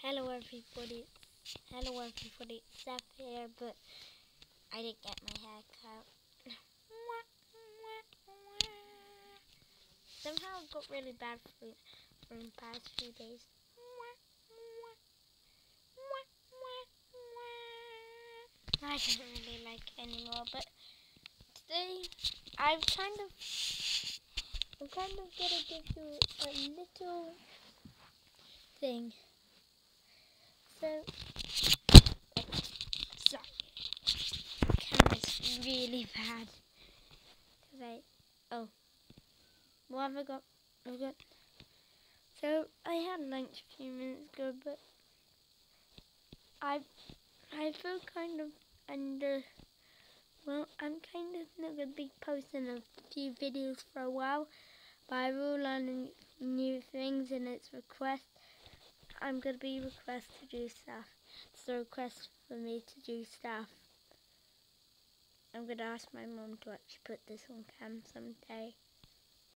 Hello everybody. Hello everybody. Seth here, but I didn't get my hair cut. Somehow it got really bad for, for the past few days. I don't really like it anymore, but today I've kind of I'm kind of gonna give you a little thing. So, sorry, camera's really bad. Cause I, oh, what have I got? I've got. So I had lunch a few minutes ago, but I, I feel kind of under. Well, I'm kind of not gonna be posting a few videos for a while, but I will learn new things and it's request I'm going to be requested to do stuff. It's a request for me to do stuff. I'm going to ask my mom to actually put this on cam someday.